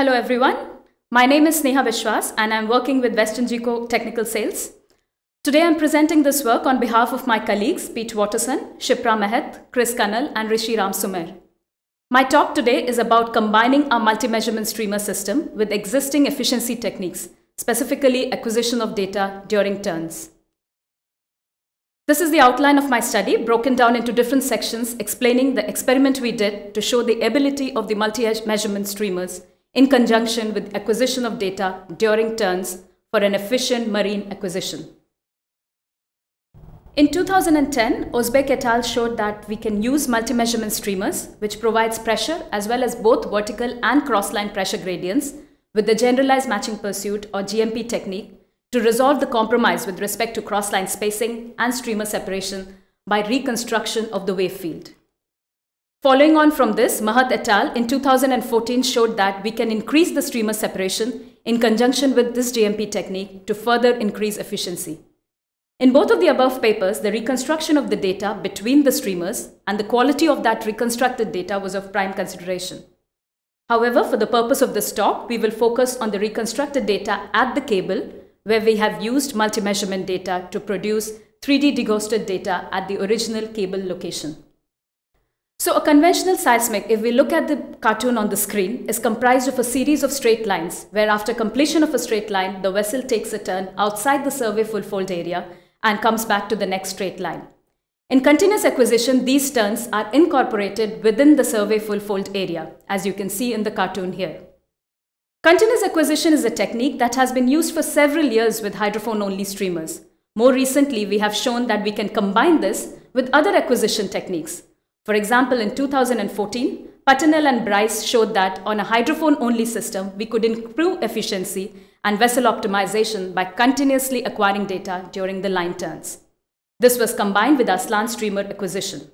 Hello everyone. My name is Sneha Biswas and I'm working with WesternGeco Technical Sales. Today I'm presenting this work on behalf of my colleagues Pete Watterson, Shipra Mahat, Chris Cunnell and Rishi Ramsumer. My talk today is about combining our multi-measurement streamer system with existing efficiency techniques, specifically acquisition of data during turns. This is the outline of my study, broken down into different sections explaining the experiment we did to show the ability of the multi-measurement streamers in conjunction with acquisition of data during turns for an efficient marine acquisition. In 2010, Ozbek et al. showed that we can use multi-measurement streamers, which provides pressure as well as both vertical and cross-line pressure gradients with the generalized matching pursuit or GMP technique to resolve the compromise with respect to cross-line spacing and streamer separation by reconstruction of the wave field. Following on from this, Mahat et al. in 2014 showed that we can increase the streamer separation in conjunction with this GMP technique to further increase efficiency. In both of the above papers, the reconstruction of the data between the streamers and the quality of that reconstructed data was of prime consideration. However, for the purpose of this talk, we will focus on the reconstructed data at the cable, where we have used multi-measurement data to produce 3D deghosted data at the original cable location. So a conventional seismic, if we look at the cartoon on the screen, is comprised of a series of straight lines, where after completion of a straight line, the vessel takes a turn outside the survey full fold area and comes back to the next straight line. In continuous acquisition, these turns are incorporated within the survey full fold area, as you can see in the cartoon here. Continuous acquisition is a technique that has been used for several years with hydrophone-only streamers. More recently, we have shown that we can combine this with other acquisition techniques, for example, in 2014, Patanel and Bryce showed that on a hydrophone-only system, we could improve efficiency and vessel optimization by continuously acquiring data during the line turns. This was combined with our slant streamer acquisition.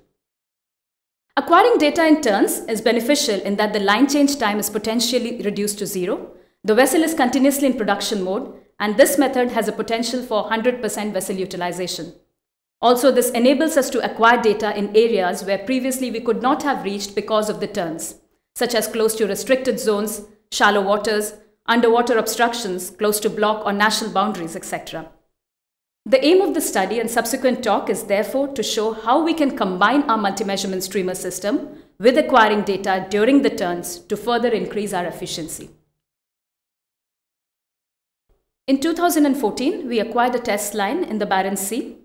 Acquiring data in turns is beneficial in that the line change time is potentially reduced to zero, the vessel is continuously in production mode, and this method has a potential for 100% vessel utilization. Also, this enables us to acquire data in areas where previously we could not have reached because of the turns, such as close to restricted zones, shallow waters, underwater obstructions, close to block or national boundaries, etc. The aim of the study and subsequent talk is therefore to show how we can combine our multi-measurement streamer system with acquiring data during the turns to further increase our efficiency. In 2014, we acquired a test line in the Barents Sea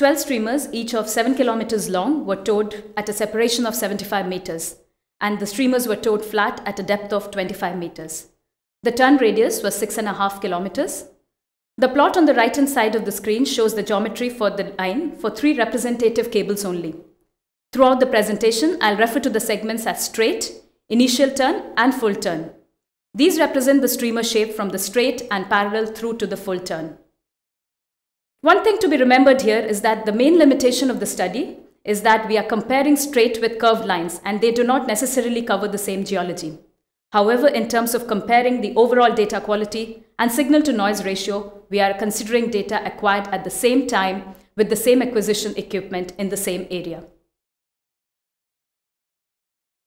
12 streamers, each of 7 kilometers long, were towed at a separation of 75 meters, and the streamers were towed flat at a depth of 25 meters. The turn radius was 6.5 kilometers. The plot on the right hand side of the screen shows the geometry for the line for three representative cables only. Throughout the presentation, I'll refer to the segments as straight, initial turn, and full turn. These represent the streamer shape from the straight and parallel through to the full turn. One thing to be remembered here is that the main limitation of the study is that we are comparing straight with curved lines and they do not necessarily cover the same geology. However, in terms of comparing the overall data quality and signal to noise ratio, we are considering data acquired at the same time with the same acquisition equipment in the same area.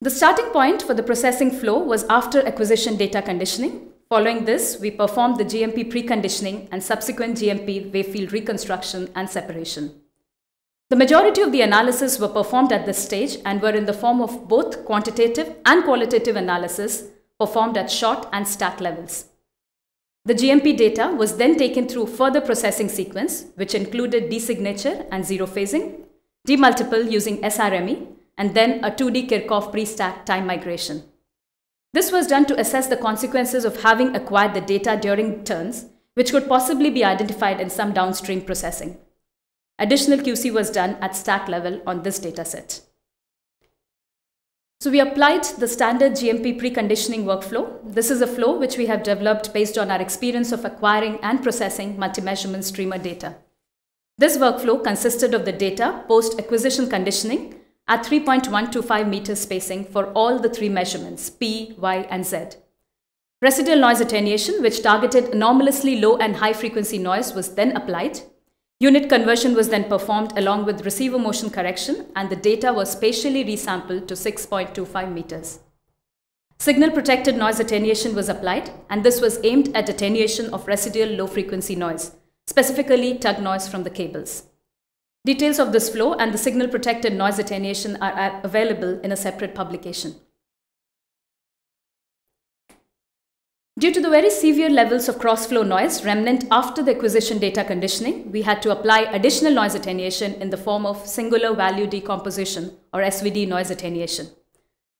The starting point for the processing flow was after acquisition data conditioning, Following this, we performed the GMP preconditioning and subsequent GMP wavefield reconstruction and separation. The majority of the analysis were performed at this stage and were in the form of both quantitative and qualitative analysis performed at shot and stack levels. The GMP data was then taken through further processing sequence, which included designature and zero phasing, demultiple using SRME, and then a 2D Kirchhoff pre-stack time migration. This was done to assess the consequences of having acquired the data during turns, which could possibly be identified in some downstream processing. Additional QC was done at stack level on this dataset. So we applied the standard GMP preconditioning workflow. This is a flow which we have developed based on our experience of acquiring and processing multi-measurement streamer data. This workflow consisted of the data post-acquisition conditioning at 3.125 meters spacing for all the three measurements, P, Y, and Z. Residual noise attenuation, which targeted anomalously low and high frequency noise, was then applied. Unit conversion was then performed along with receiver motion correction, and the data was spatially resampled to 6.25 meters. Signal protected noise attenuation was applied, and this was aimed at attenuation of residual low frequency noise, specifically tug noise from the cables. Details of this flow and the signal protected noise attenuation are available in a separate publication. Due to the very severe levels of cross-flow noise remnant after the acquisition data conditioning, we had to apply additional noise attenuation in the form of singular value decomposition or SVD noise attenuation.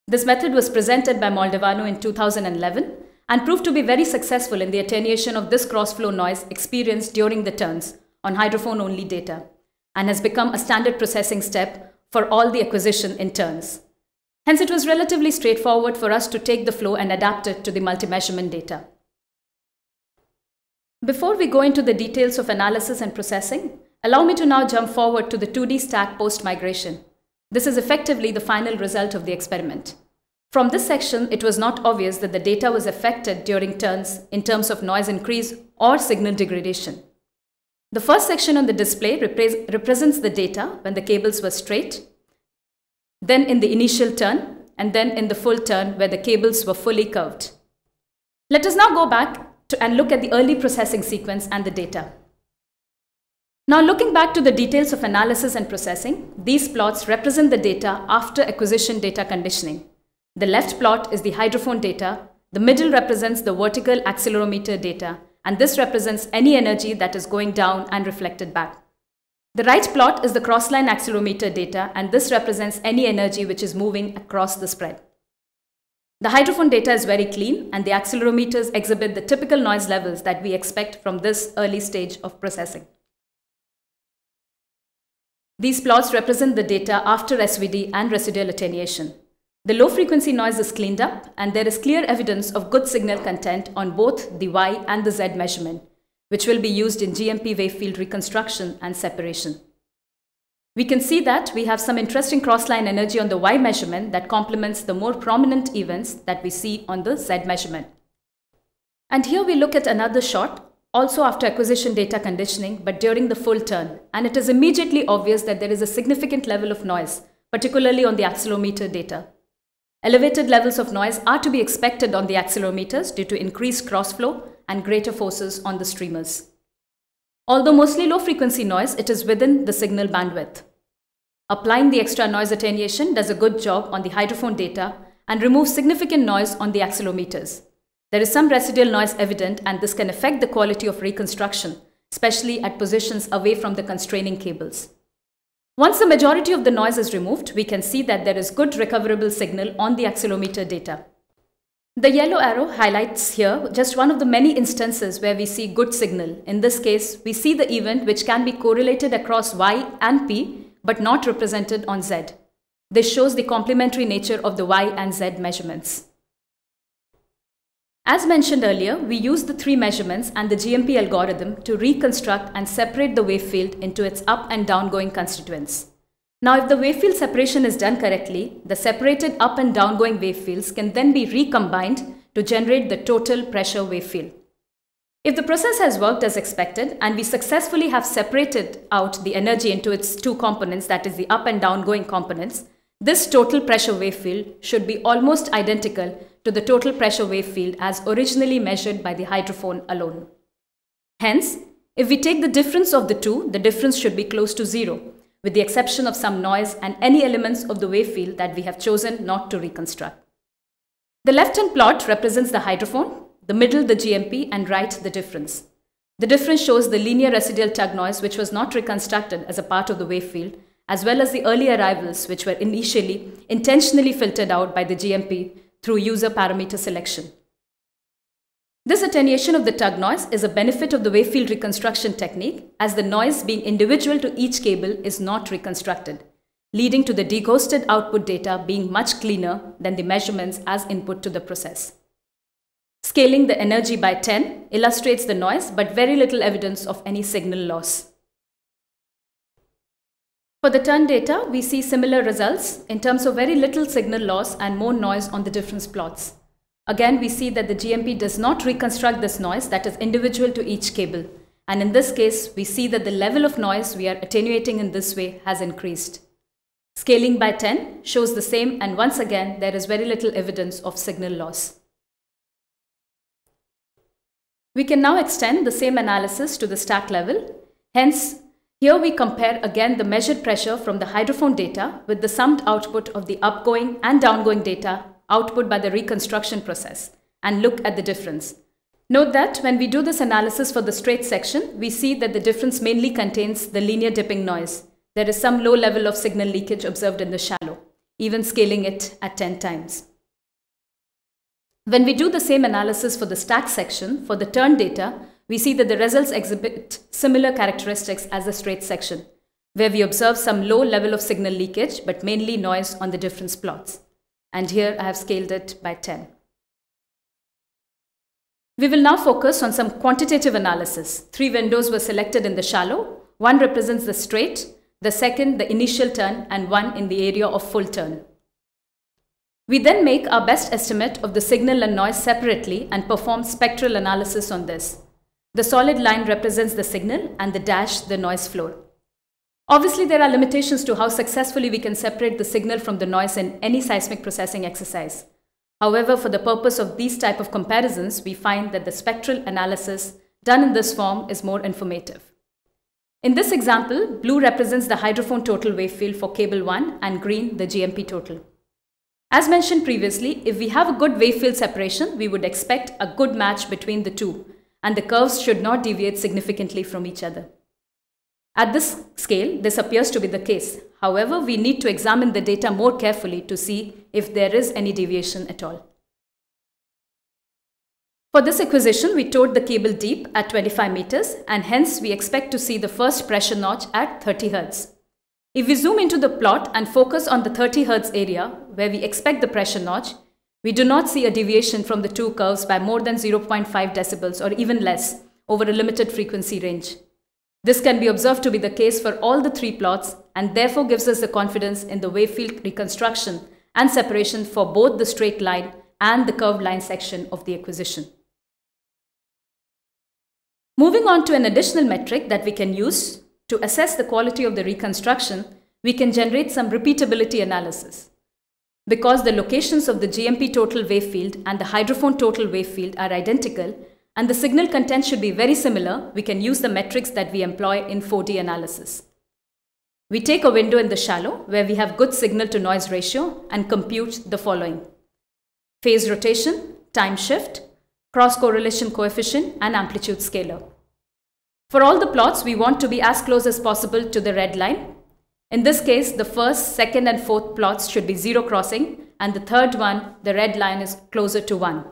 This method was presented by Moldoveanu in 2011 and proved to be very successful in the attenuation of this cross-flow noise experienced during the turns on hydrophone-only data and has become a standard processing step for all the acquisition in turns. Hence, it was relatively straightforward for us to take the flow and adapt it to the multi-measurement data. Before we go into the details of analysis and processing, allow me to now jump forward to the 2D stack post-migration. This is effectively the final result of the experiment. From this section, it was not obvious that the data was affected during turns in terms of noise increase or signal degradation. The first section on the display repre represents the data when the cables were straight then in the initial turn, and then in the full turn where the cables were fully curved. Let us now go back to, and look at the early processing sequence and the data. Now looking back to the details of analysis and processing, these plots represent the data after acquisition data conditioning. The left plot is the hydrophone data, the middle represents the vertical accelerometer data, and this represents any energy that is going down and reflected back. The right plot is the crossline accelerometer data and this represents any energy which is moving across the spread. The hydrophone data is very clean and the accelerometers exhibit the typical noise levels that we expect from this early stage of processing. These plots represent the data after SVD and residual attenuation. The low frequency noise is cleaned up and there is clear evidence of good signal content on both the Y and the Z measurement which will be used in GMP wave field reconstruction and separation. We can see that we have some interesting cross-line energy on the Y measurement that complements the more prominent events that we see on the Z measurement. And here we look at another shot, also after acquisition data conditioning, but during the full turn. And it is immediately obvious that there is a significant level of noise, particularly on the accelerometer data. Elevated levels of noise are to be expected on the accelerometers due to increased crossflow and greater forces on the streamers. Although mostly low frequency noise, it is within the signal bandwidth. Applying the extra noise attenuation does a good job on the hydrophone data and removes significant noise on the accelerometers. There is some residual noise evident and this can affect the quality of reconstruction, especially at positions away from the constraining cables. Once the majority of the noise is removed, we can see that there is good recoverable signal on the accelerometer data. The yellow arrow highlights here just one of the many instances where we see good signal. In this case, we see the event which can be correlated across Y and P but not represented on Z. This shows the complementary nature of the Y and Z measurements. As mentioned earlier, we use the three measurements and the GMP algorithm to reconstruct and separate the wave field into its up and downgoing constituents. Now, if the wave field separation is done correctly, the separated up and downgoing wave fields can then be recombined to generate the total pressure wave field. If the process has worked as expected and we successfully have separated out the energy into its two components, that is the up and downgoing components, this total pressure wave field should be almost identical to the total pressure wave field as originally measured by the hydrophone alone. Hence, if we take the difference of the two, the difference should be close to zero, with the exception of some noise and any elements of the wave field that we have chosen not to reconstruct. The left-hand plot represents the hydrophone, the middle the GMP, and right the difference. The difference shows the linear residual tug noise which was not reconstructed as a part of the wave field, as well as the early arrivals which were initially intentionally filtered out by the GMP through user parameter selection. This attenuation of the tug noise is a benefit of the wave field reconstruction technique as the noise being individual to each cable is not reconstructed, leading to the deghosted output data being much cleaner than the measurements as input to the process. Scaling the energy by 10 illustrates the noise but very little evidence of any signal loss. For the turn data, we see similar results in terms of very little signal loss and more noise on the difference plots. Again, we see that the GMP does not reconstruct this noise that is individual to each cable. And in this case, we see that the level of noise we are attenuating in this way has increased. Scaling by 10 shows the same and once again there is very little evidence of signal loss. We can now extend the same analysis to the stack level. Hence, here we compare again the measured pressure from the hydrophone data with the summed output of the upgoing and downgoing data output by the reconstruction process and look at the difference. Note that when we do this analysis for the straight section, we see that the difference mainly contains the linear dipping noise. There is some low level of signal leakage observed in the shallow, even scaling it at 10 times. When we do the same analysis for the stack section, for the turn data, we see that the results exhibit similar characteristics as the straight section, where we observe some low level of signal leakage, but mainly noise on the difference plots. And here I have scaled it by 10. We will now focus on some quantitative analysis. Three windows were selected in the shallow. One represents the straight, the second the initial turn, and one in the area of full turn. We then make our best estimate of the signal and noise separately and perform spectral analysis on this. The solid line represents the signal and the dash the noise floor. Obviously, there are limitations to how successfully we can separate the signal from the noise in any seismic processing exercise. However, for the purpose of these type of comparisons, we find that the spectral analysis done in this form is more informative. In this example, blue represents the hydrophone total wave field for cable 1 and green the GMP total. As mentioned previously, if we have a good wave field separation, we would expect a good match between the two, and the curves should not deviate significantly from each other. At this scale, this appears to be the case. However, we need to examine the data more carefully to see if there is any deviation at all. For this acquisition, we towed the cable deep at 25 meters and hence we expect to see the first pressure notch at 30 Hz. If we zoom into the plot and focus on the 30 Hz area where we expect the pressure notch, we do not see a deviation from the two curves by more than 0.5 decibels or even less over a limited frequency range. This can be observed to be the case for all the three plots and therefore gives us the confidence in the wave field reconstruction and separation for both the straight line and the curved line section of the acquisition. Moving on to an additional metric that we can use to assess the quality of the reconstruction, we can generate some repeatability analysis. Because the locations of the GMP total wave field and the hydrophone total wave field are identical and the signal content should be very similar, we can use the metrics that we employ in 4D analysis. We take a window in the shallow where we have good signal to noise ratio and compute the following. Phase rotation, time shift, cross correlation coefficient and amplitude scalar. For all the plots, we want to be as close as possible to the red line. In this case, the first, second and fourth plots should be zero crossing and the third one, the red line is closer to 1.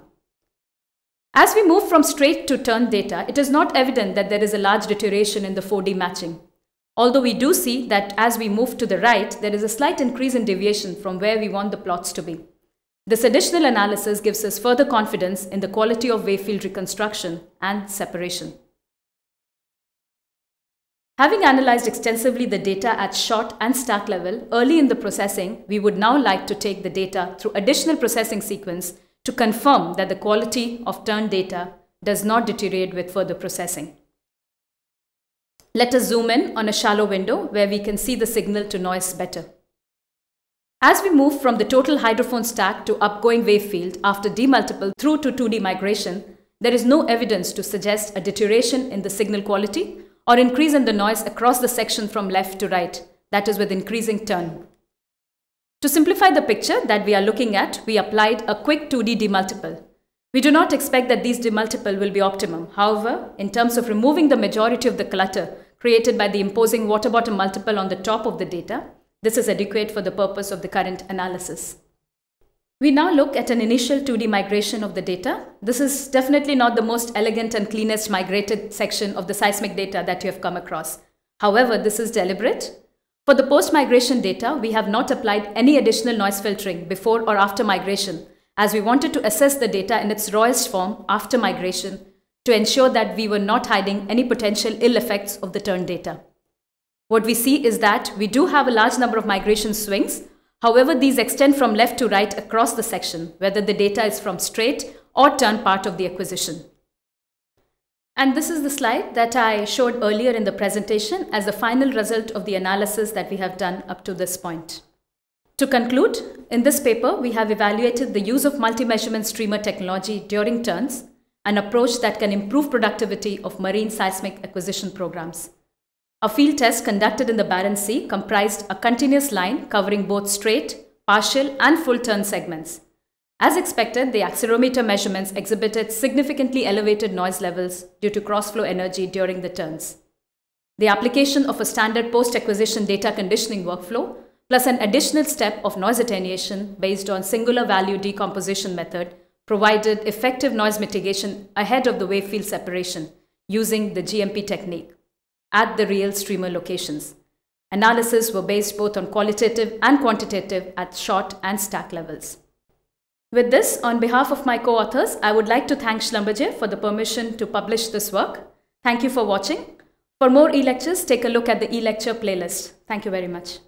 As we move from straight to turn data, it is not evident that there is a large deterioration in the 4D matching. Although we do see that as we move to the right, there is a slight increase in deviation from where we want the plots to be. This additional analysis gives us further confidence in the quality of wave field reconstruction and separation. Having analyzed extensively the data at short and stack level early in the processing, we would now like to take the data through additional processing sequence to confirm that the quality of turn data does not deteriorate with further processing. Let us zoom in on a shallow window where we can see the signal to noise better. As we move from the total hydrophone stack to upgoing wave field after demultiple through to 2D migration, there is no evidence to suggest a deterioration in the signal quality or increase in the noise across the section from left to right, that is with increasing turn. To simplify the picture that we are looking at, we applied a quick 2D demultiple. We do not expect that these demultiple will be optimum. However, in terms of removing the majority of the clutter created by the imposing water bottom multiple on the top of the data, this is adequate for the purpose of the current analysis. We now look at an initial 2D migration of the data. This is definitely not the most elegant and cleanest migrated section of the seismic data that you have come across. However, this is deliberate for the post-migration data, we have not applied any additional noise filtering before or after migration, as we wanted to assess the data in its rawest form after migration to ensure that we were not hiding any potential ill effects of the turn data. What we see is that we do have a large number of migration swings. However, these extend from left to right across the section, whether the data is from straight or turn part of the acquisition. And this is the slide that I showed earlier in the presentation as the final result of the analysis that we have done up to this point. To conclude, in this paper, we have evaluated the use of multi-measurement streamer technology during turns, an approach that can improve productivity of marine seismic acquisition programs. A field test conducted in the Barents Sea comprised a continuous line covering both straight, partial and full turn segments. As expected, the accelerometer measurements exhibited significantly elevated noise levels due to crossflow energy during the turns. The application of a standard post-acquisition data conditioning workflow plus an additional step of noise attenuation based on singular value decomposition method provided effective noise mitigation ahead of the wave field separation using the GMP technique at the real streamer locations. Analyses were based both on qualitative and quantitative at short and stack levels. With this, on behalf of my co-authors, I would like to thank Schlumberger for the permission to publish this work. Thank you for watching. For more e-lectures, take a look at the e-lecture playlist. Thank you very much.